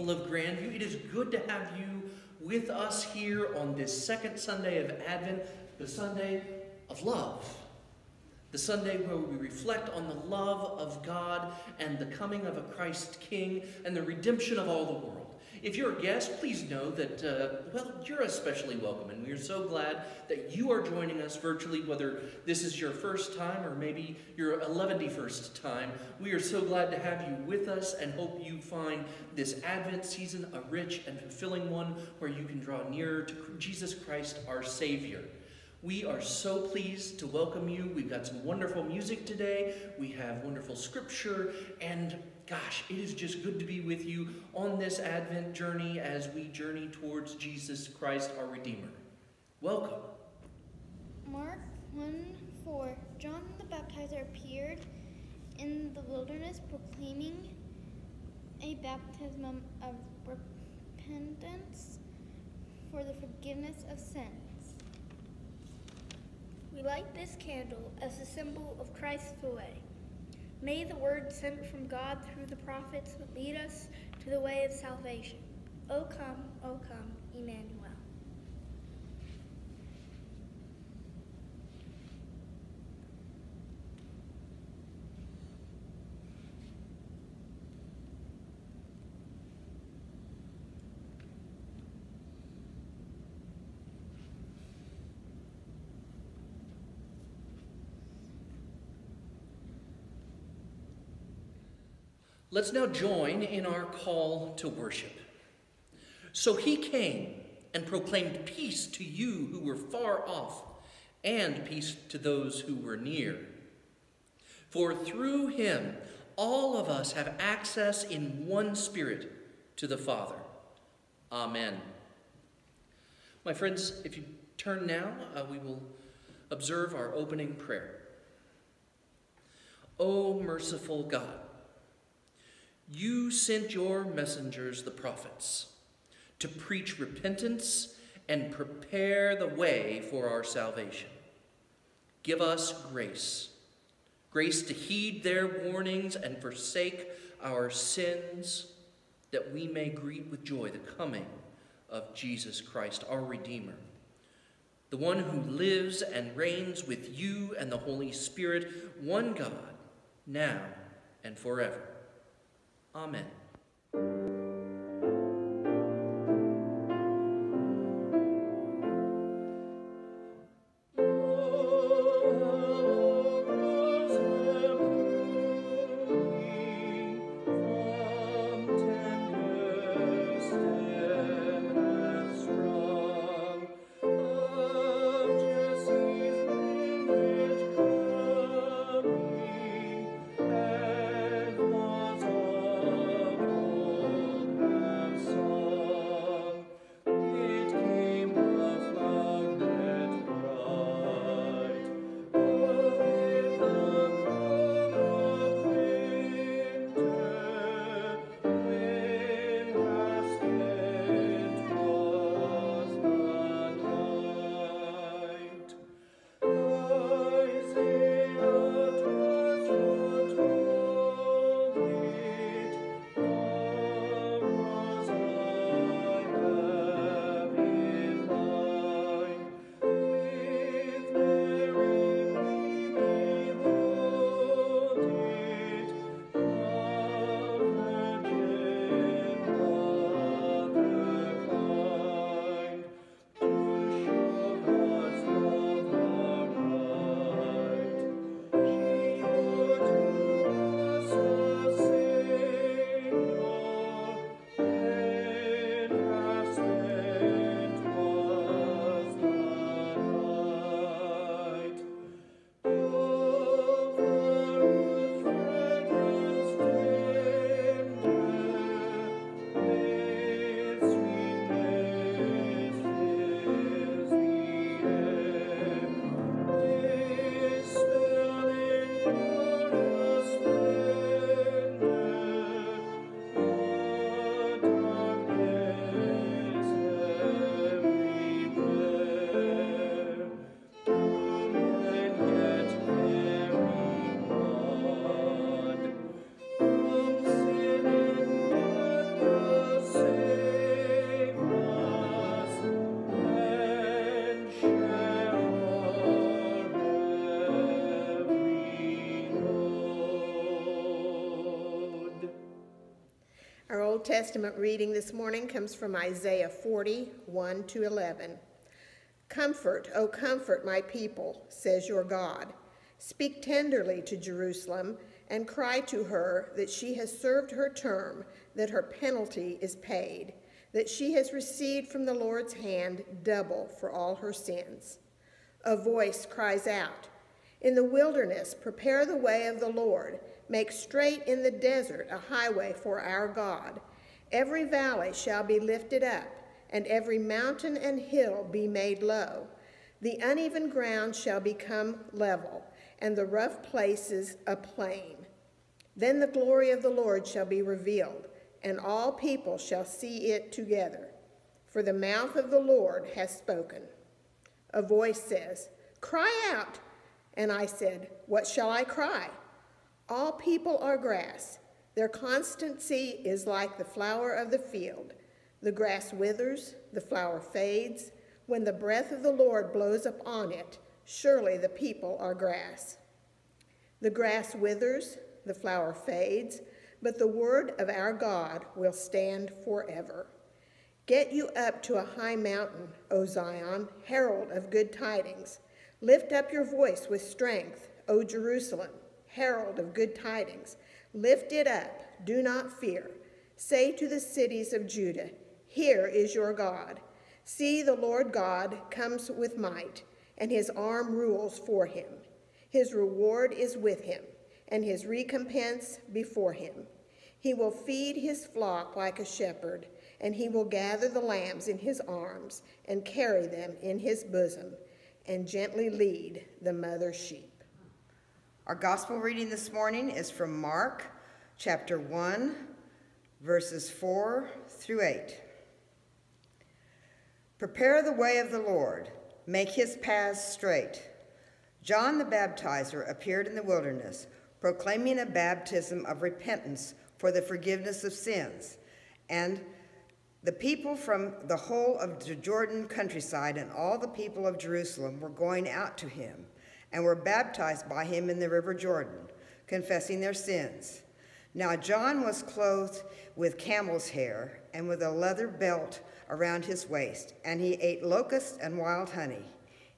people of Grandview. It is good to have you with us here on this second Sunday of Advent, the Sunday of love. The Sunday where we reflect on the love of God and the coming of a Christ King and the redemption of all the world. If you're a guest, please know that, uh, well, you're especially welcome, and we're so glad that you are joining us virtually, whether this is your first time or maybe your 111st time. We are so glad to have you with us and hope you find this Advent season a rich and fulfilling one where you can draw nearer to Jesus Christ, our Savior. We are so pleased to welcome you. We've got some wonderful music today. We have wonderful scripture. And gosh, it is just good to be with you on this Advent journey as we journey towards Jesus Christ, our Redeemer. Welcome. Mark 1 4 John the Baptizer appeared in the wilderness proclaiming a baptism of repentance for the forgiveness of sins. We light this candle as a symbol of Christ's way. May the word sent from God through the prophets lead us to the way of salvation. O come, O come, Emmanuel. Let's now join in our call to worship. So he came and proclaimed peace to you who were far off, and peace to those who were near. For through him, all of us have access in one spirit to the Father. Amen. My friends, if you turn now, uh, we will observe our opening prayer. O merciful God, you sent your messengers, the prophets, to preach repentance and prepare the way for our salvation. Give us grace, grace to heed their warnings and forsake our sins, that we may greet with joy the coming of Jesus Christ, our Redeemer, the one who lives and reigns with you and the Holy Spirit, one God, now and forever. Amen. Old Testament reading this morning comes from Isaiah 40, 1 to 11. Comfort, O comfort my people, says your God. Speak tenderly to Jerusalem and cry to her that she has served her term, that her penalty is paid, that she has received from the Lord's hand double for all her sins. A voice cries out, In the wilderness, prepare the way of the Lord Make straight in the desert a highway for our God. Every valley shall be lifted up, and every mountain and hill be made low. The uneven ground shall become level, and the rough places a plain. Then the glory of the Lord shall be revealed, and all people shall see it together. For the mouth of the Lord has spoken. A voice says, Cry out. And I said, What shall I cry? All people are grass. Their constancy is like the flower of the field. The grass withers, the flower fades. When the breath of the Lord blows upon it, surely the people are grass. The grass withers, the flower fades, but the word of our God will stand forever. Get you up to a high mountain, O Zion, herald of good tidings. Lift up your voice with strength, O Jerusalem herald of good tidings. Lift it up, do not fear. Say to the cities of Judah, Here is your God. See, the Lord God comes with might, and his arm rules for him. His reward is with him, and his recompense before him. He will feed his flock like a shepherd, and he will gather the lambs in his arms and carry them in his bosom, and gently lead the mother sheep. Our gospel reading this morning is from Mark chapter 1, verses 4 through 8. Prepare the way of the Lord, make his paths straight. John the Baptizer appeared in the wilderness, proclaiming a baptism of repentance for the forgiveness of sins. And the people from the whole of the Jordan countryside and all the people of Jerusalem were going out to him and were baptized by him in the river Jordan, confessing their sins. Now John was clothed with camel's hair and with a leather belt around his waist, and he ate locusts and wild honey.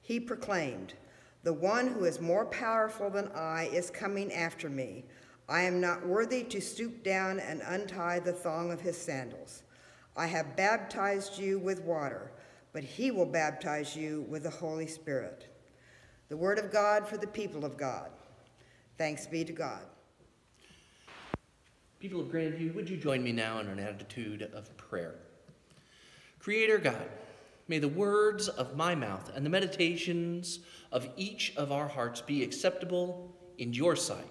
He proclaimed, The one who is more powerful than I is coming after me. I am not worthy to stoop down and untie the thong of his sandals. I have baptized you with water, but he will baptize you with the Holy Spirit. The word of God for the people of God. Thanks be to God. People of Grandview, would you join me now in an attitude of prayer? Creator God, may the words of my mouth and the meditations of each of our hearts be acceptable in your sight.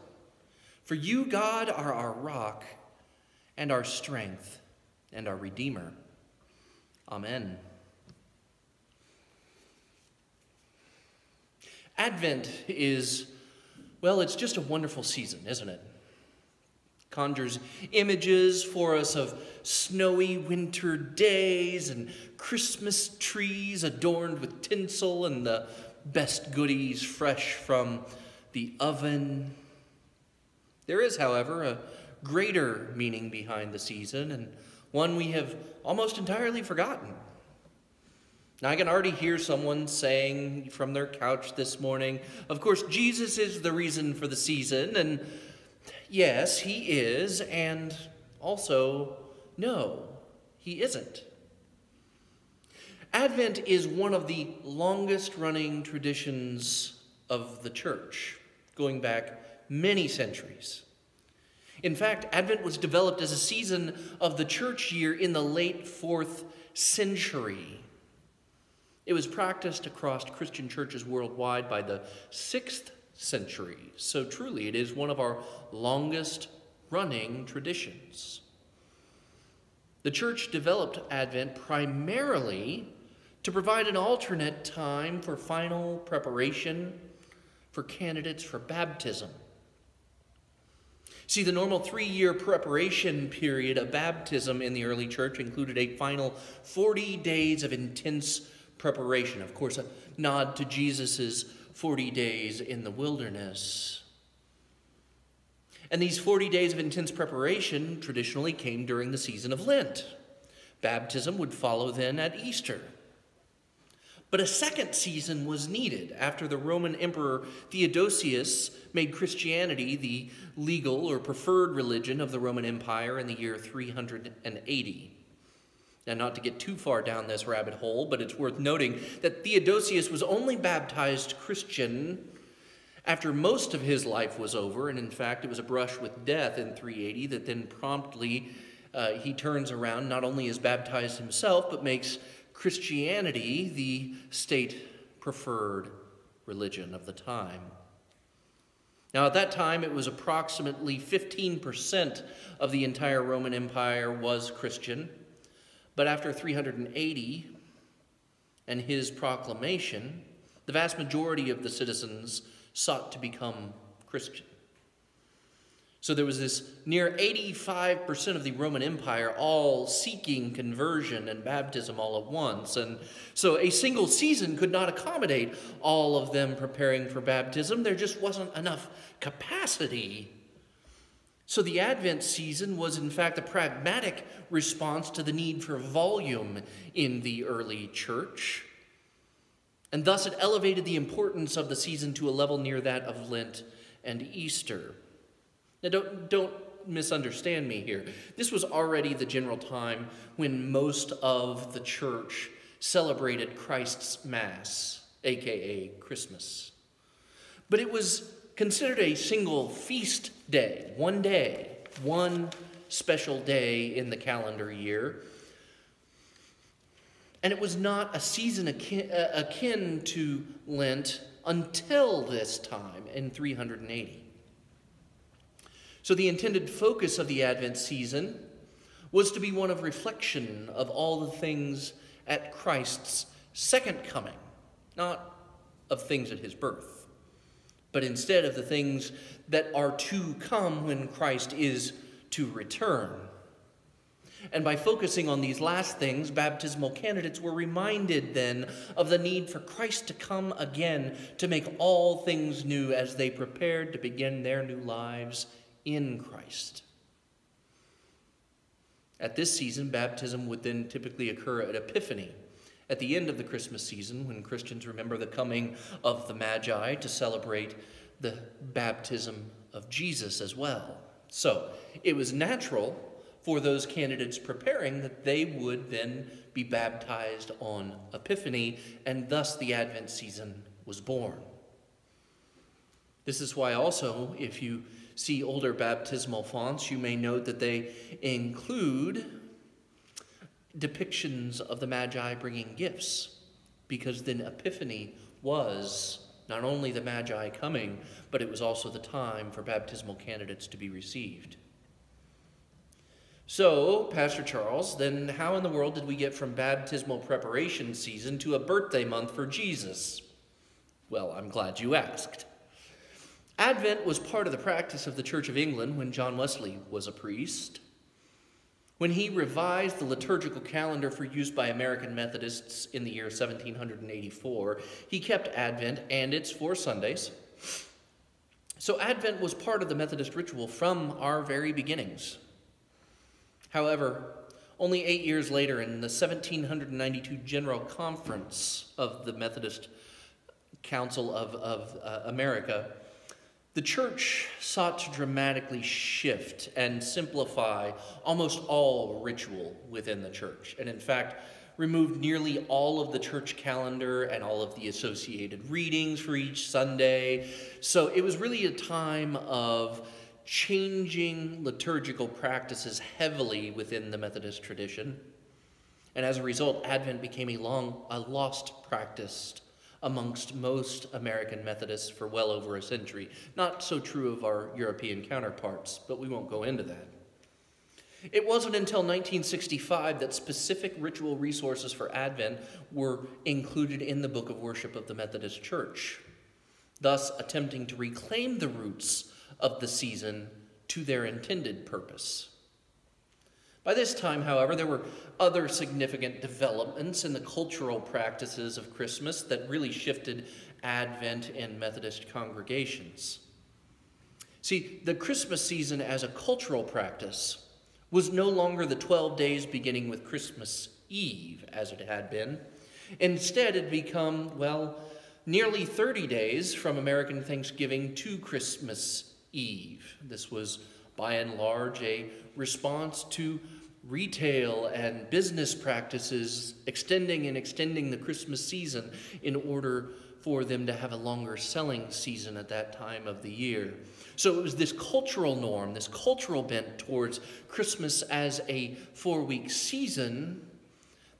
For you, God, are our rock and our strength and our Redeemer. Amen. Advent is, well, it's just a wonderful season, isn't it? Conjures images for us of snowy winter days and Christmas trees adorned with tinsel and the best goodies fresh from the oven. There is, however, a greater meaning behind the season and one we have almost entirely forgotten. Now, I can already hear someone saying from their couch this morning, of course, Jesus is the reason for the season, and yes, he is, and also, no, he isn't. Advent is one of the longest running traditions of the church, going back many centuries. In fact, Advent was developed as a season of the church year in the late fourth century. It was practiced across Christian churches worldwide by the sixth century, so truly it is one of our longest running traditions. The church developed Advent primarily to provide an alternate time for final preparation for candidates for baptism. See, the normal three year preparation period of baptism in the early church included a final 40 days of intense preparation. Of course, a nod to Jesus' 40 days in the wilderness. And these 40 days of intense preparation traditionally came during the season of Lent. Baptism would follow then at Easter. But a second season was needed after the Roman Emperor Theodosius made Christianity the legal or preferred religion of the Roman Empire in the year 380. Now, not to get too far down this rabbit hole, but it's worth noting that Theodosius was only baptized Christian after most of his life was over, and in fact, it was a brush with death in 380 that then promptly uh, he turns around, not only is baptized himself, but makes Christianity the state preferred religion of the time. Now, at that time, it was approximately 15% of the entire Roman Empire was Christian. But after 380 and his proclamation, the vast majority of the citizens sought to become Christian. So there was this near 85% of the Roman Empire all seeking conversion and baptism all at once. And so a single season could not accommodate all of them preparing for baptism. There just wasn't enough capacity. So the Advent season was, in fact, a pragmatic response to the need for volume in the early church. And thus it elevated the importance of the season to a level near that of Lent and Easter. Now, don't, don't misunderstand me here. This was already the general time when most of the church celebrated Christ's Mass, aka Christmas. But it was considered a single feast day, one day, one special day in the calendar year. And it was not a season akin, uh, akin to Lent until this time in 380. So, the intended focus of the Advent season was to be one of reflection of all the things at Christ's second coming, not of things at his birth, but instead of the things that are to come when Christ is to return. And by focusing on these last things, baptismal candidates were reminded then of the need for Christ to come again to make all things new as they prepared to begin their new lives in Christ. At this season, baptism would then typically occur at Epiphany, at the end of the Christmas season, when Christians remember the coming of the Magi to celebrate the baptism of Jesus as well. So it was natural for those candidates preparing that they would then be baptized on Epiphany, and thus the Advent season was born. This is why, also, if you see older baptismal fonts, you may note that they include depictions of the Magi bringing gifts, because then Epiphany was not only the Magi coming, but it was also the time for baptismal candidates to be received. So, Pastor Charles, then how in the world did we get from baptismal preparation season to a birthday month for Jesus? Well, I'm glad you asked. Advent was part of the practice of the Church of England when John Wesley was a priest. When he revised the liturgical calendar for use by American Methodists in the year 1784, he kept Advent and its four Sundays. So, Advent was part of the Methodist ritual from our very beginnings. However, only eight years later, in the 1792 General Conference of the Methodist Council of, of uh, America, the church sought to dramatically shift and simplify almost all ritual within the church, and in fact, removed nearly all of the church calendar and all of the associated readings for each Sunday. So it was really a time of changing liturgical practices heavily within the Methodist tradition. And as a result, Advent became a long, a lost practice amongst most American Methodists for well over a century. Not so true of our European counterparts, but we won't go into that. It wasn't until 1965 that specific ritual resources for Advent were included in the Book of Worship of the Methodist Church, thus attempting to reclaim the roots of the season to their intended purpose. By this time, however, there were other significant developments in the cultural practices of Christmas that really shifted Advent in Methodist congregations. See, the Christmas season as a cultural practice was no longer the 12 days beginning with Christmas Eve, as it had been. Instead, it had become, well, nearly 30 days from American Thanksgiving to Christmas Eve. This was, by and large, a response to retail and business practices extending and extending the Christmas season in order for them to have a longer selling season at that time of the year. So it was this cultural norm, this cultural bent towards Christmas as a four week season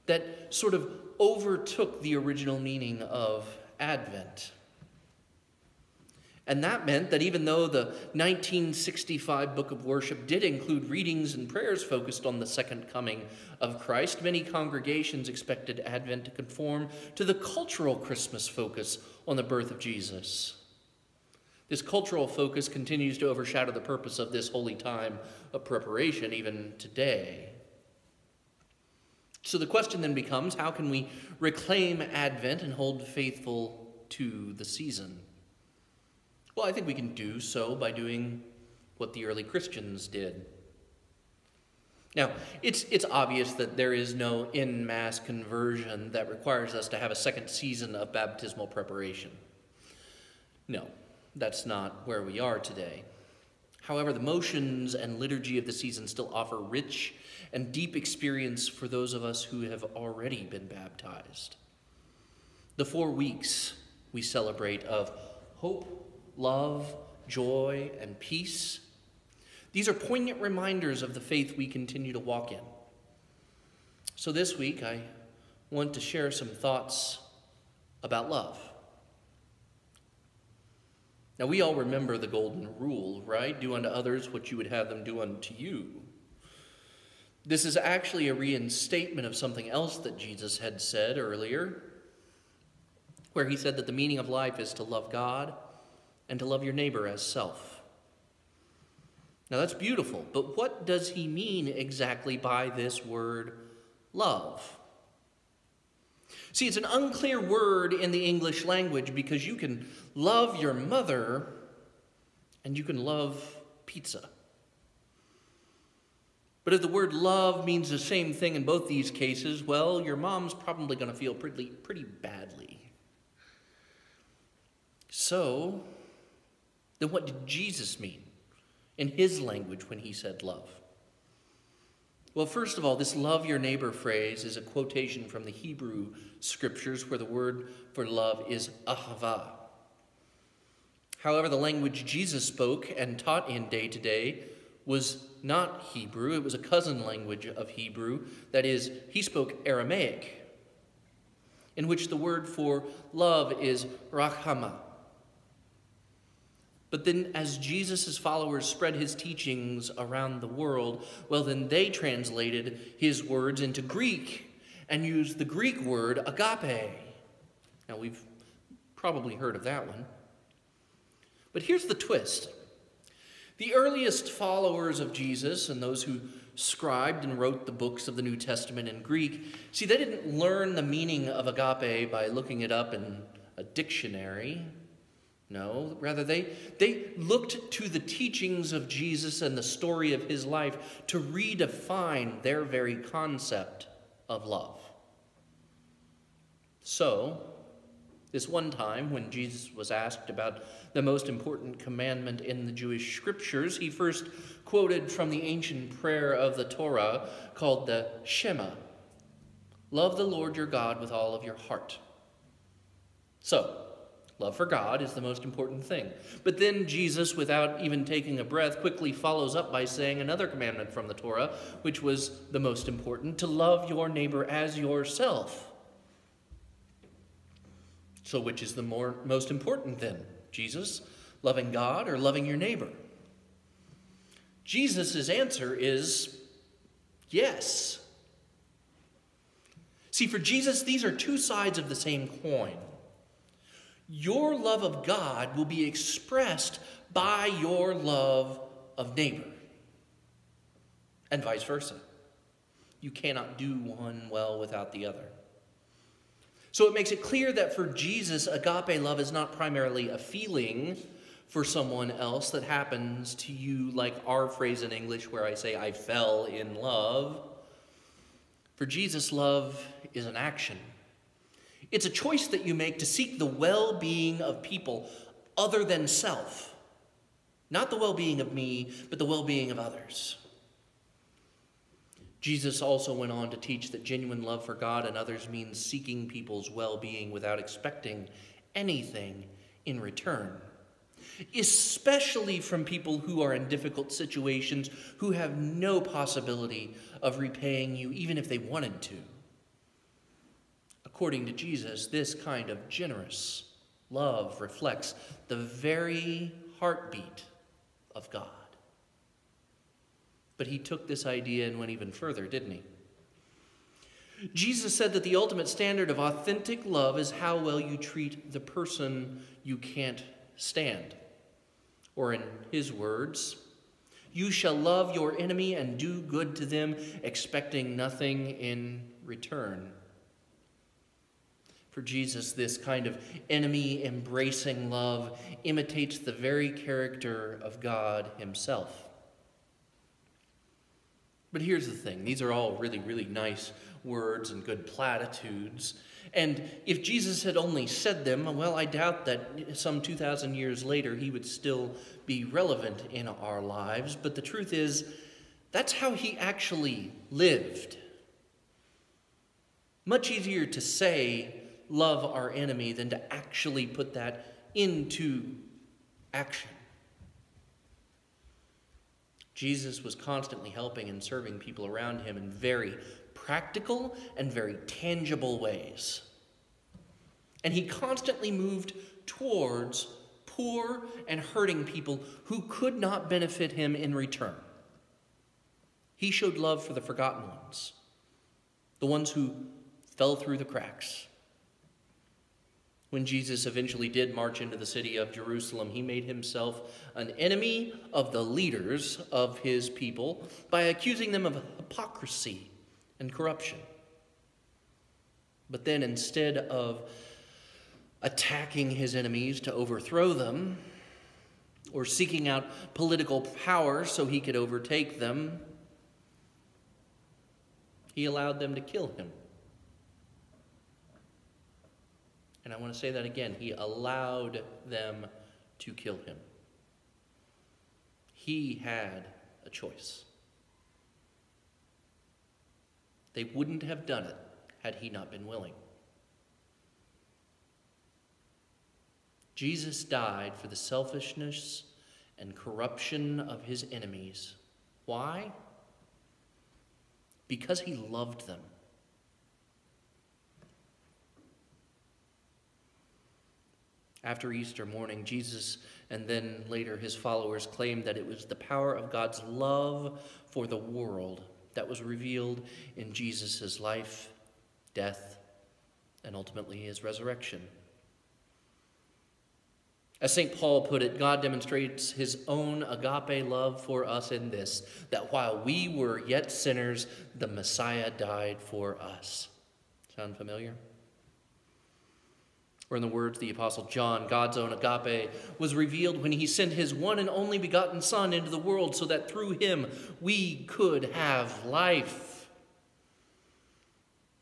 that sort of overtook the original meaning of Advent. And that meant that even though the 1965 Book of Worship did include readings and prayers focused on the second coming of Christ, many congregations expected Advent to conform to the cultural Christmas focus on the birth of Jesus. This cultural focus continues to overshadow the purpose of this holy time of preparation even today. So the question then becomes how can we reclaim Advent and hold faithful to the season? Well, I think we can do so by doing what the early Christians did. Now, it's, it's obvious that there is no in mass conversion that requires us to have a second season of baptismal preparation. No, that's not where we are today. However, the motions and liturgy of the season still offer rich and deep experience for those of us who have already been baptized. The four weeks we celebrate of hope, love, joy, and peace. These are poignant reminders of the faith we continue to walk in. So this week, I want to share some thoughts about love. Now, we all remember the golden rule, right? Do unto others what you would have them do unto you. This is actually a reinstatement of something else that Jesus had said earlier, where he said that the meaning of life is to love God and to love your neighbor as self. Now that's beautiful, but what does he mean exactly by this word love? See, it's an unclear word in the English language because you can love your mother and you can love pizza. But if the word love means the same thing in both these cases, well, your mom's probably going to feel pretty, pretty badly. So, then what did Jesus mean in his language when he said love? Well, first of all, this love your neighbor phrase is a quotation from the Hebrew scriptures where the word for love is ahava. However, the language Jesus spoke and taught in day to day was not Hebrew, it was a cousin language of Hebrew. That is, he spoke Aramaic, in which the word for love is rahama. But then, as Jesus' followers spread his teachings around the world, well, then they translated his words into Greek and used the Greek word agape. Now, we've probably heard of that one. But here's the twist the earliest followers of Jesus and those who scribed and wrote the books of the New Testament in Greek, see, they didn't learn the meaning of agape by looking it up in a dictionary. No, rather, they, they looked to the teachings of Jesus and the story of his life to redefine their very concept of love. So, this one time when Jesus was asked about the most important commandment in the Jewish scriptures, he first quoted from the ancient prayer of the Torah called the Shema Love the Lord your God with all of your heart. So, Love for God is the most important thing. But then Jesus, without even taking a breath, quickly follows up by saying another commandment from the Torah, which was the most important to love your neighbor as yourself. So, which is the more, most important then? Jesus, loving God, or loving your neighbor? Jesus' answer is yes. See, for Jesus, these are two sides of the same coin your love of God will be expressed by your love of neighbor, and vice versa. You cannot do one well without the other. So it makes it clear that for Jesus, agape love is not primarily a feeling, for someone else that happens to you, like our phrase in English where I say, I fell in love. For Jesus, love is an action. It's a choice that you make to seek the well being of people other than self. Not the well being of me, but the well being of others. Jesus also went on to teach that genuine love for God and others means seeking people's well being without expecting anything in return especially from people who are in difficult situations who have no possibility of repaying you, even if they wanted to. According to Jesus, this kind of generous love reflects the very heartbeat of God. But he took this idea and went even further, didn't he? Jesus said that the ultimate standard of authentic love is how well you treat the person you can't stand. Or in his words, you shall love your enemy and do good to them, expecting nothing in return. For Jesus, this kind of enemy embracing love imitates the very character of God Himself. But here's the thing these are all really, really nice words and good platitudes. And if Jesus had only said them, well, I doubt that some 2,000 years later he would still be relevant in our lives. But the truth is, that's how he actually lived. Much easier to say, love our enemy, than to actually put that into action. Jesus was constantly helping and serving people around him in very practical and very tangible ways. And he constantly moved towards poor and hurting people who could not benefit him in return. He showed love for the forgotten ones, the ones who fell through the cracks. When Jesus eventually did march into the city of Jerusalem, he made himself an enemy of the leaders of his people by accusing them of hypocrisy and corruption. But then instead of attacking his enemies to overthrow them or seeking out political power so he could overtake them, he allowed them to kill him. And I want to say that again. He allowed them to kill him. He had a choice. They wouldn't have done it had he not been willing. Jesus died for the selfishness and corruption of his enemies. Why? Because he loved them. After Easter morning, Jesus and then later his followers claimed that it was the power of God's love for the world that was revealed in Jesus' life, death, and ultimately his resurrection. As St. Paul put it, God demonstrates his own agape love for us in this that while we were yet sinners, the Messiah died for us. Sound familiar? Or in the words of the Apostle John, God's own agape was revealed when he sent his one and only begotten Son into the world so that through him we could have life.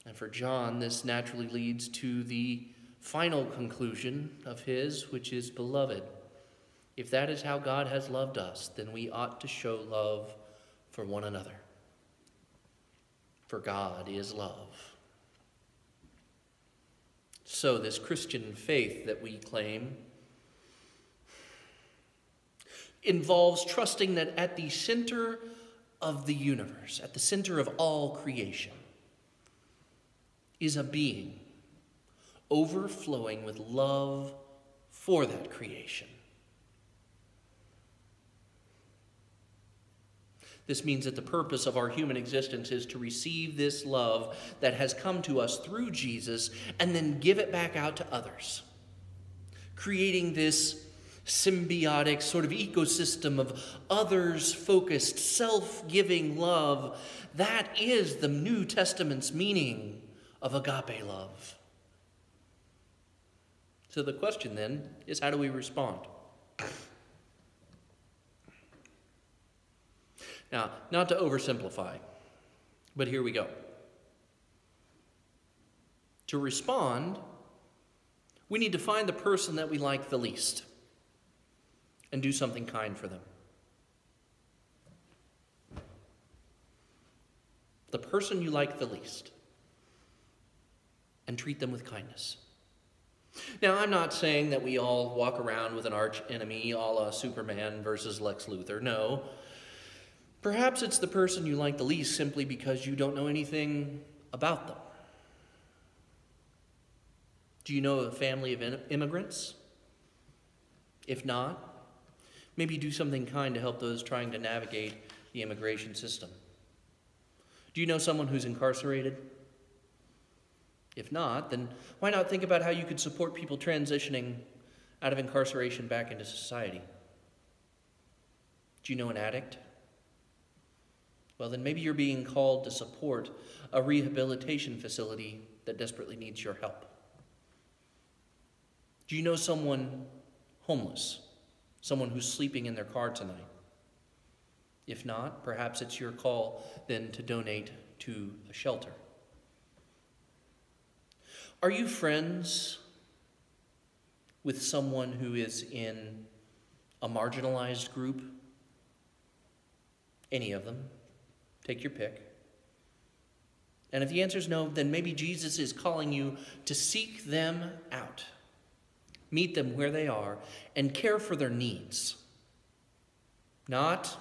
And for John, this naturally leads to the final conclusion of his, which is beloved. If that is how God has loved us, then we ought to show love for one another. For God is love. So, this Christian faith that we claim involves trusting that at the center of the universe, at the center of all creation, is a being overflowing with love for that creation. This means that the purpose of our human existence is to receive this love that has come to us through Jesus and then give it back out to others, creating this symbiotic sort of ecosystem of others focused, self giving love. That is the New Testament's meaning of agape love. So the question then is how do we respond? Now, not to oversimplify, but here we go. To respond, we need to find the person that we like the least and do something kind for them. The person you like the least and treat them with kindness. Now, I'm not saying that we all walk around with an arch enemy a la Superman versus Lex Luthor. No. Perhaps it's the person you like the least simply because you don't know anything about them. Do you know a family of immigrants? If not, maybe do something kind to help those trying to navigate the immigration system. Do you know someone who's incarcerated? If not, then why not think about how you could support people transitioning out of incarceration back into society? Do you know an addict? Well, then maybe you're being called to support a rehabilitation facility that desperately needs your help. Do you know someone homeless? Someone who's sleeping in their car tonight? If not, perhaps it's your call then to donate to a shelter. Are you friends with someone who is in a marginalized group? Any of them? Take your pick. And if the answer is no, then maybe Jesus is calling you to seek them out, meet them where they are, and care for their needs. Not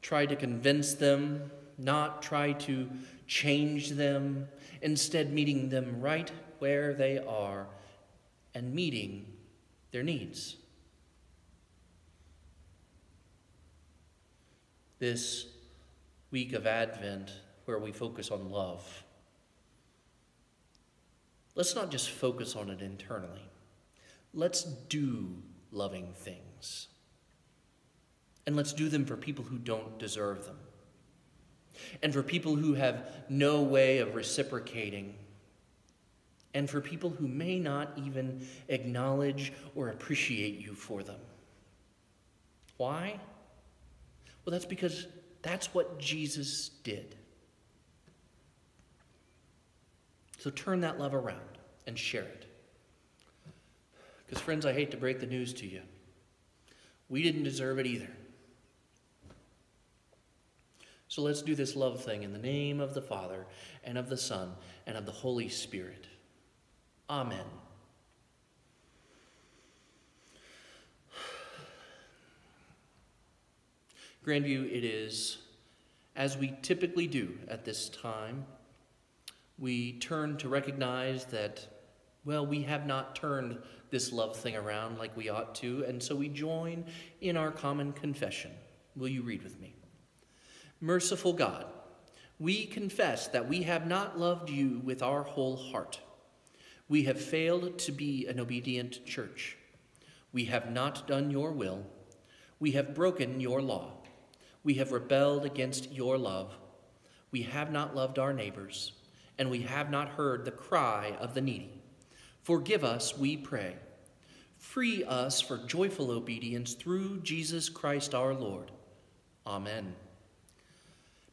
try to convince them, not try to change them, instead, meeting them right where they are and meeting their needs. This week of Advent, where we focus on love, let's not just focus on it internally. Let's do loving things. And let's do them for people who don't deserve them and for people who have no way of reciprocating, and for people who may not even acknowledge or appreciate you for them. Why? Well, that's because that's what Jesus did. So turn that love around and share it. Because, friends, I hate to break the news to you. We didn't deserve it either. So let's do this love thing in the name of the Father, and of the Son, and of the Holy Spirit. Amen. Grandview, it is, as we typically do at this time, we turn to recognize that, well, we have not turned this love thing around like we ought to, and so we join in our common confession. Will you read with me? Merciful God, we confess that we have not loved you with our whole heart. We have failed to be an obedient church. We have not done your will. We have broken your law. We have rebelled against your love. We have not loved our neighbors, and we have not heard the cry of the needy. Forgive us, we pray. Free us for joyful obedience through Jesus Christ our Lord. Amen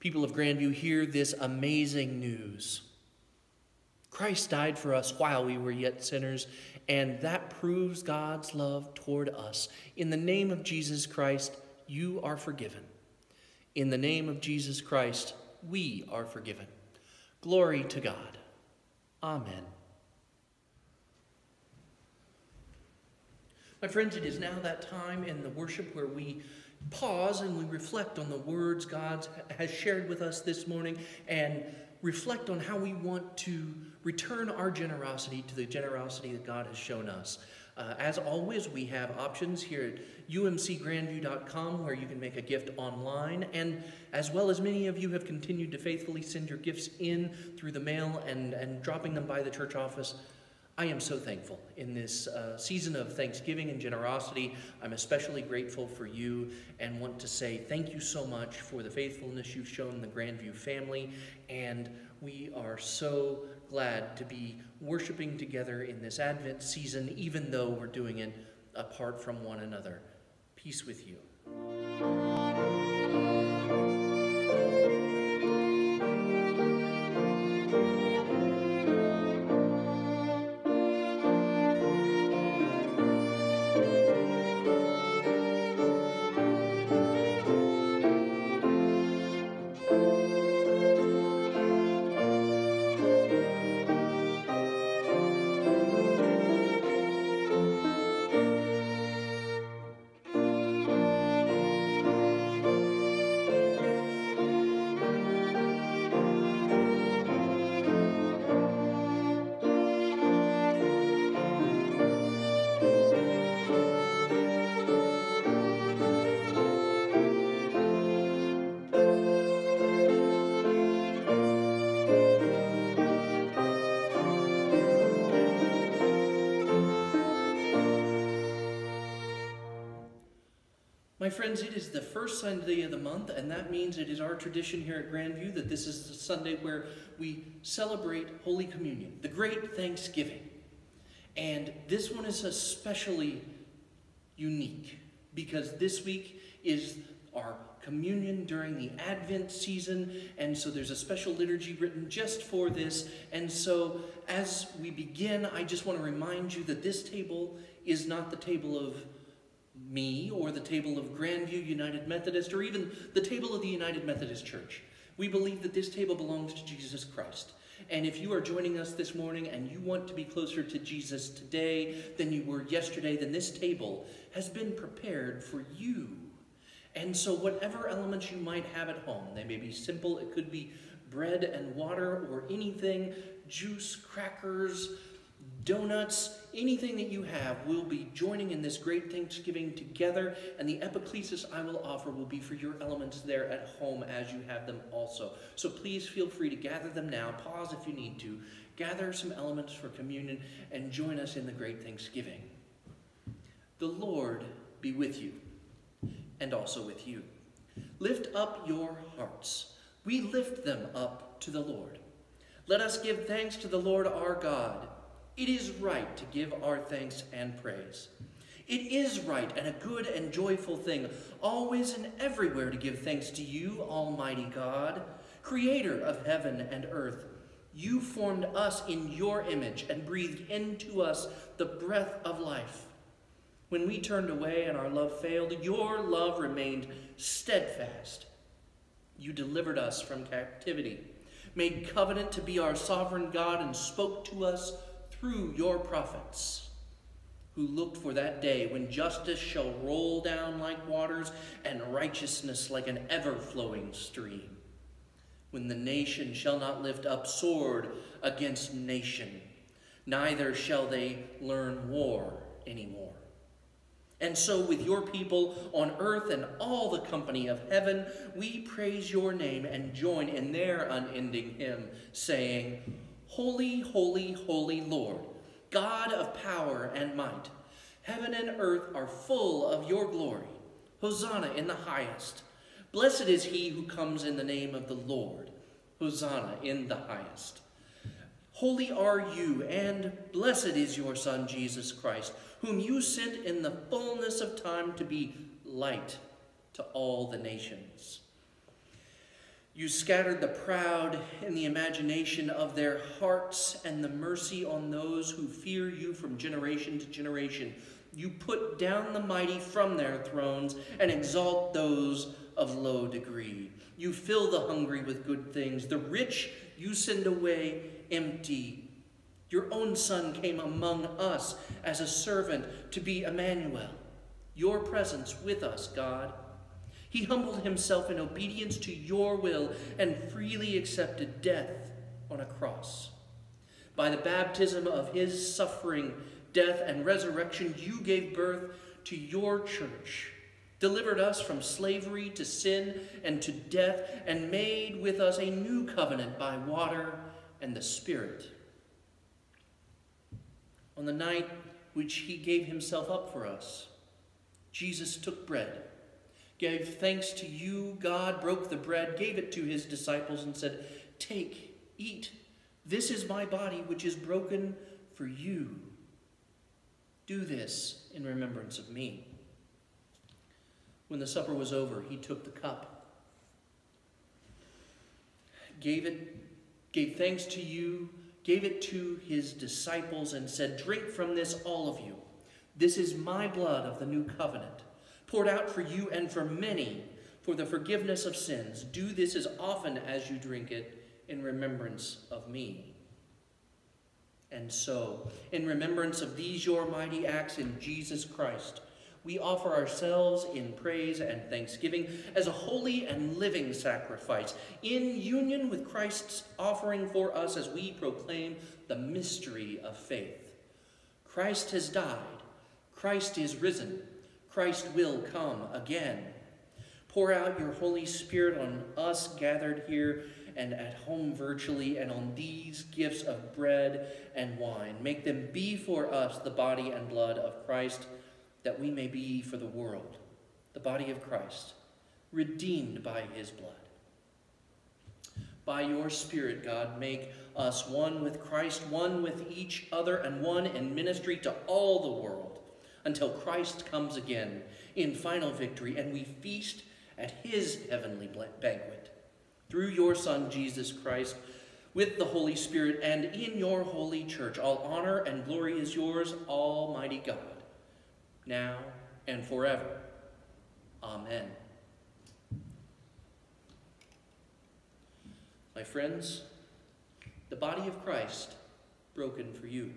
people of Grandview hear this amazing news. Christ died for us while we were yet sinners, and that proves God's love toward us. In the name of Jesus Christ, you are forgiven. In the name of Jesus Christ, we are forgiven. Glory to God. Amen. My friends, it is now that time in the worship where we pause and we reflect on the words God has shared with us this morning and reflect on how we want to return our generosity to the generosity that God has shown us. Uh, as always, we have options here at umcgrandview.com where you can make a gift online, and as well as many of you have continued to faithfully send your gifts in through the mail and, and dropping them by the church office. I am so thankful in this uh, season of thanksgiving and generosity. I'm especially grateful for you and want to say thank you so much for the faithfulness you've shown the Grandview family. And we are so glad to be worshiping together in this Advent season, even though we're doing it apart from one another. Peace with you. My friends, it is the first Sunday of the month, and that means it is our tradition here at Grandview that this is the Sunday where we celebrate Holy Communion, the great Thanksgiving. And this one is especially unique because this week is our communion during the Advent season, and so there's a special liturgy written just for this. And so, as we begin, I just want to remind you that this table is not the table of me or the table of Grandview United Methodist or even the table of the United Methodist Church. We believe that this table belongs to Jesus Christ. And if you are joining us this morning and you want to be closer to Jesus today than you were yesterday, then this table has been prepared for you. And so, whatever elements you might have at home, they may be simple, it could be bread and water or anything, juice, crackers, donuts, anything that you have we'll be joining in this great Thanksgiving together, and the epiclesis I will offer will be for your elements there at home as you have them also. So please feel free to gather them now. Pause if you need to. Gather some elements for communion and join us in the great Thanksgiving. The Lord be with you and also with you. Lift up your hearts. We lift them up to the Lord. Let us give thanks to the Lord our God. It is right to give our thanks and praise. It is right and a good and joyful thing, always and everywhere to give thanks to you, Almighty God, creator of heaven and earth. You formed us in your image and breathed into us the breath of life. When we turned away and our love failed, your love remained steadfast. You delivered us from captivity, made covenant to be our sovereign God, and spoke to us through your prophets who looked for that day when justice shall roll down like waters and righteousness like an ever-flowing stream, when the nation shall not lift up sword against nation, neither shall they learn war anymore. And so, with your people on earth and all the company of heaven, we praise your name and join in their unending hymn, saying, Holy, holy, holy Lord, God of power and might. Heaven and earth are full of your glory. Hosanna in the highest. Blessed is he who comes in the name of the Lord. Hosanna in the highest. Holy are you, and blessed is your Son, Jesus Christ, whom you sent in the fullness of time to be light to all the nations. You scattered the proud in the imagination of their hearts and the mercy on those who fear you from generation to generation. You put down the mighty from their thrones and exalt those of low degree. You fill the hungry with good things. The rich you send away empty. Your own son came among us as a servant to be Emmanuel. Your presence with us, God. He humbled himself in obedience to your will and freely accepted death on a cross. By the baptism of his suffering, death, and resurrection, you gave birth to your church, delivered us from slavery to sin and to death, and made with us a new covenant by water and the Spirit. On the night which he gave himself up for us, Jesus took bread gave thanks to you, God, broke the bread, gave it to his disciples, and said, Take, eat. This is my body, which is broken for you. Do this in remembrance of me. When the supper was over, he took the cup, gave it, gave thanks to you, gave it to his disciples, and said, Drink from this, all of you. This is my blood of the new covenant poured out for you and for many for the forgiveness of sins. Do this as often as you drink it in remembrance of me. And so, in remembrance of these your mighty acts in Jesus Christ, we offer ourselves in praise and thanksgiving as a holy and living sacrifice, in union with Christ's offering for us as we proclaim the mystery of faith. Christ has died, Christ is risen, Christ will come again. Pour out your Holy Spirit on us gathered here and at home virtually, and on these gifts of bread and wine. Make them be for us the body and blood of Christ, that we may be for the world the body of Christ, redeemed by his blood. By your Spirit, God, make us one with Christ, one with each other, and one in ministry to all the world until Christ comes again in final victory and we feast at his heavenly banquet. Through your Son, Jesus Christ, with the Holy Spirit, and in your holy church, all honor and glory is yours, Almighty God, now and forever. Amen. My friends, the body of Christ broken for you.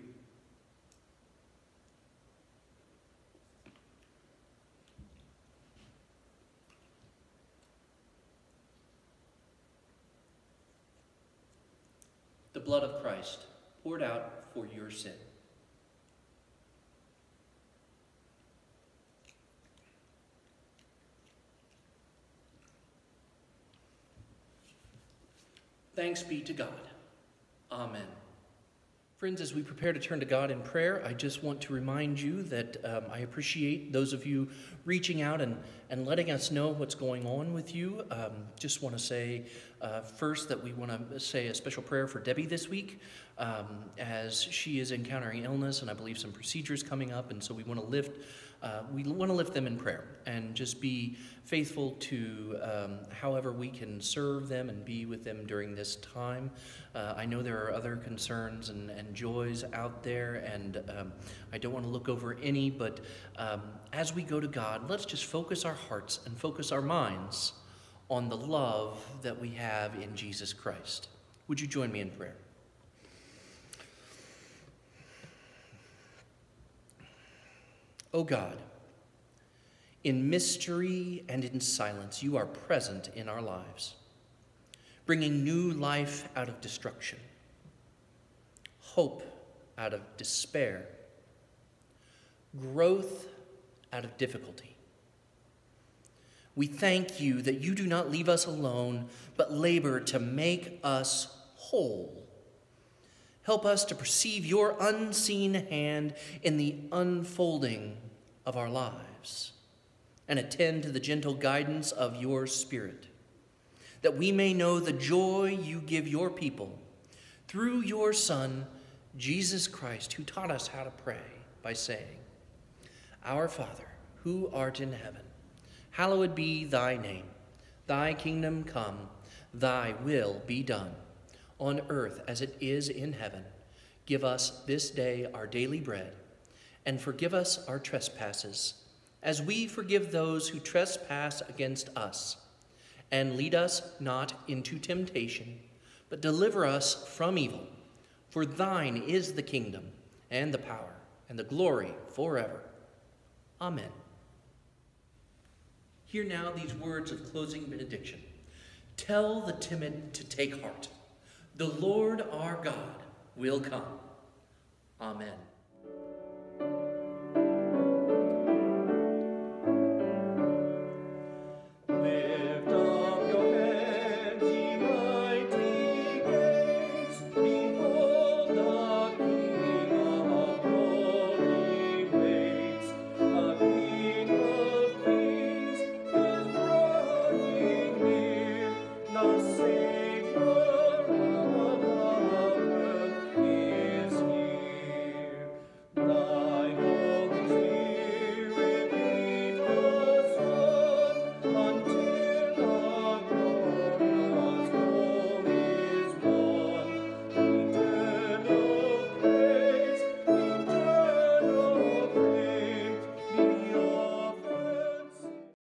The blood of Christ poured out for your sin. Thanks be to God. Amen. Friends, as we prepare to turn to God in prayer, I just want to remind you that um, I appreciate those of you reaching out and, and letting us know what's going on with you. Um, just want to say uh, first that we want to say a special prayer for Debbie this week um, as she is encountering illness and I believe some procedures coming up. And so we want to lift uh, we want to lift them in prayer and just be faithful to um, however we can serve them and be with them during this time. Uh, I know there are other concerns and, and joys out there, and um, I don't want to look over any, but um, as we go to God, let's just focus our hearts and focus our minds on the love that we have in Jesus Christ. Would you join me in prayer? O God, in mystery and in silence, you are present in our lives, bringing new life out of destruction, hope out of despair, growth out of difficulty. We thank you that you do not leave us alone, but labor to make us whole Help us to perceive your unseen hand in the unfolding of our lives and attend to the gentle guidance of your Spirit, that we may know the joy you give your people through your Son, Jesus Christ, who taught us how to pray by saying, Our Father, who art in heaven, hallowed be thy name. Thy kingdom come, thy will be done on earth as it is in heaven. Give us this day our daily bread, and forgive us our trespasses, as we forgive those who trespass against us. And lead us not into temptation, but deliver us from evil. For thine is the kingdom, and the power, and the glory forever. Amen. Hear now these words of closing benediction. Tell the timid to take heart. The Lord our God will come. Amen.